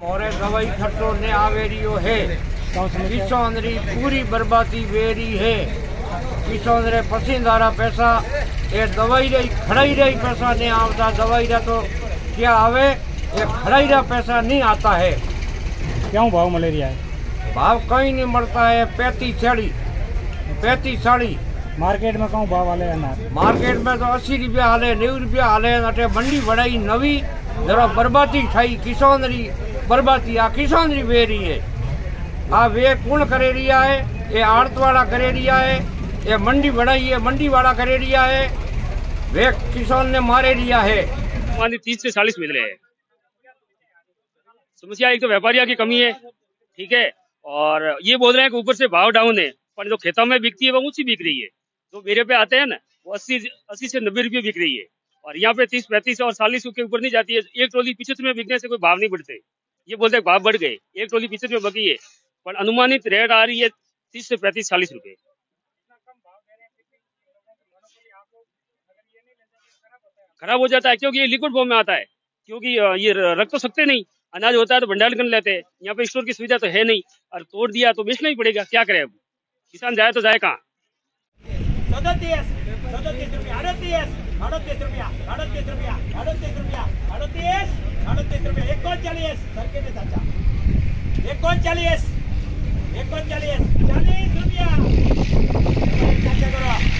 મોરે દવાઈ ખર્ચો ને આવેરીઓ હે કિશોંદરી પૂરી બરબાદી વેરી હે કિશોંદરે પસીંદારા પૈસા એ દવાઈ રહી ખડાઈ રહી पैसा नहीं आता दवाई रहा तो क्या आवे ये खड़ाई रहा पैसा नहीं आता है क्यों भाव मलेरिया है भाव कहीं नहीं મળતા है पैंतीस साड़ी पैंतीस साड़ी मार्केट में कहूँ भाव वाले अनार मार्केट में तो अस्सी रुपया हाले नेव रुपया हाले अटे मंडी बढ़ाई नवी जरा बर्बादी थाई किसानरी बर्बादी आ किसानरी वे रही है। आ, वे कौन करे रिया है ये आड़त वाला करे रिया है ये मंडी बढ़ाई है, मंडी वाला करे रिया है वे किसान ने मारे रिया है मान तीस से चालीस मिल रहे समस्या एक तो व्यापारियों की कमी है, ठीक है? और ये बोल रहे हैं कि ऊपर से भाव डाउन है, पर जो खेतों में बिकती है, वो ऊँची बिक रही है। जो मेरे पे आते हैं ना, वो अस्सी अस्सी से नब्बे रुपये बिक रही है। और यहाँ पे तीस पैंतीस और चालीस के ऊपर नहीं जाती है। एक ट्रॉली पिछहत्तर में बिकने से कोई भाव नहीं बढ़ते। ये बोलते हैं भाव बढ़ गए। एक ट्रॉली पिछहत्तर में बकी है। पर अनुमानित रेट आ रही है तीस से पैंतीस, चालीस रुपए। खराब हो जाता है क्योंकि ये लिक्विड फॉर्म में आता है। क्योंकि ये रख तो सकते नहीं। अनाज होता है तो भंडारण कर लेते हैं। यहाँ पे स्टोर की सुविधा तो है नहीं। और तोड़ दिया तो बेचना ही पड़ेगा। क्या करें अब? किसान जाए तो जाए कहाँ? સદતીસ સદતીસ રૂપિયા અડતીસ અડતીસ રૂપિયા અડતીસ રૂપિયા અડતીસ રૂપિયા અડતીસ અડતીસ રૂપિયા એકોણચાલીસ સરખી ને ચાચા એકોણચાલીસ એકોણચાલીસ ચાલીસ રૂપિયા ચાચા કરો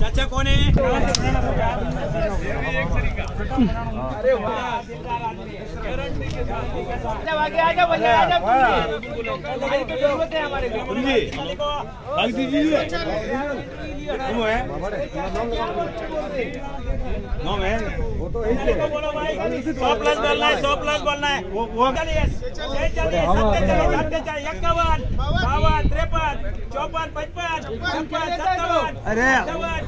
चाचा कौन है? आगे आ भैया आ जाओ ज़रूरत है हमारे। बोलो सौ प्लस बोलना है सौ प्लस बोलना है वो वो। चालीस चालीस इक्यावन बावन तिरपन चौपन पचपन छप्पन सत्तावन अठावन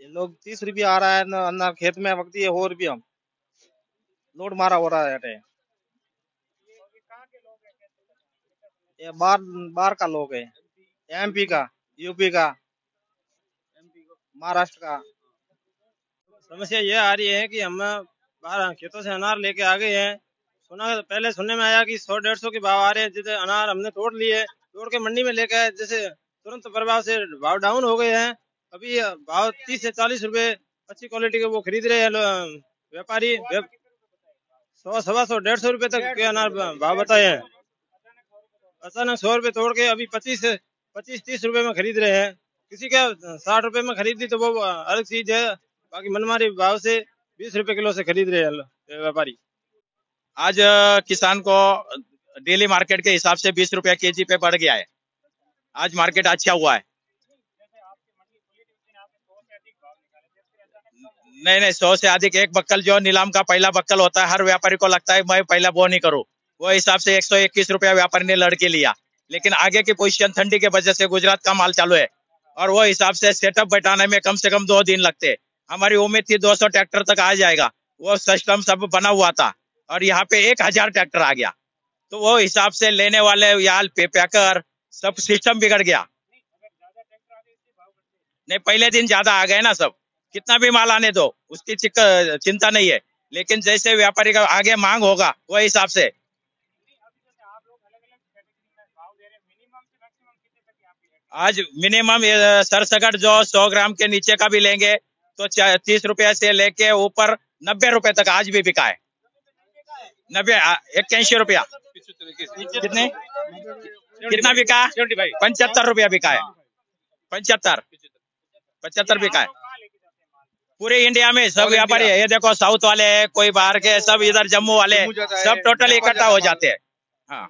ये लोग तीस रुपया आ रहा है न खेत में वक्ती है हो रुपया लोड मारा हो रहा है अटे ये बाहर बाहर का लोग है। एमपी का यूपी का, महाराष्ट्र का। समस्या ये आ रही है कि हम बाहर खेतों से अनार लेके आ गए हैं। सुना, पहले सुनने में आया कि सौ, डेढ़ सौ के भाव आ रहे हैं जैसे अनार हमने तोड़ लिए, तोड़ के मंडी में लेके आए, जैसे तुरंत प्रभाव से भाव डाउन हो गए हैं। अभी भाव तीस से चालीस रुपए, अच्छी क्वालिटी के वो खरीद रहे हैं व्यापारी सौ, सवा सौ, डेढ़ सौ रुपए तक के अनार भाव बताए हैं। अचानक सौ रुपए तोड़ के अभी पच्चीस पच्चीस, तीस रुपए में खरीद रहे हैं। किसी का साठ रुपए में खरीदी तो वो अलग चीज़ है। बाकी मनमारी भाव से बीस रुपए किलो से खरीद रहे हैं व्यापारी। आज किसान को डेली मार्केट के हिसाब से बीस रुपया केजी पे बढ़ गया है। आज मार्केट अच्छा हुआ है? नहीं नहीं, सौ से अधिक एक बक्कल जो नीलाम का पहला बक्कल होता है, हर व्यापारी को लगता है, मैं पहला वो नहीं करूँ। वो हिसाब से एक सौ इक्कीस रुपया व्यापारी ने लड़के लिया। लेकिन आगे की पोजीशन ठंडी के वजह से गुजरात का माल चालू है। और वो हिसाब से सेटअप बैठाने में कम से कम दो दिन लगते। हमारी उम्मीद थी 200 ट्रैक्टर तक आ जाएगा। वो सिस्टम सब बना हुआ था। और यहाँ पे एक हज़ार ट्रैक्टर आ गया। तो वो हिसाब से लेने वाले याल, पे पैकर सब सिस्टम बिगड़ गया। नहीं, पहले दिन ज़्यादा आ गए ना सब। कितना भी माल आने दो उसकी चिंता नहीं है। लेकिन जैसे व्यापारी का आगे मांग होगा वो हिसाब से। आज मिनिमम सरसगट जो सौ ग्राम के नीचे का भी लेंगे तो तीस रुपए से लेके ऊपर नब्बे रुपए तक आज भी बिका है। नब्बे इक्यासी रुपया। कितने? कितना बिका? पचहत्तर रुपया बिका है। पंचहत्तर। पचहत्तर बिका है। पूरे इंडिया में सब व्यापारी है। ये देखो साउथ वाले हैं कोई बाहर के सब इधर जम्मू वाले सब टोटल इकट्ठा हो। जाते हैं। हाँ।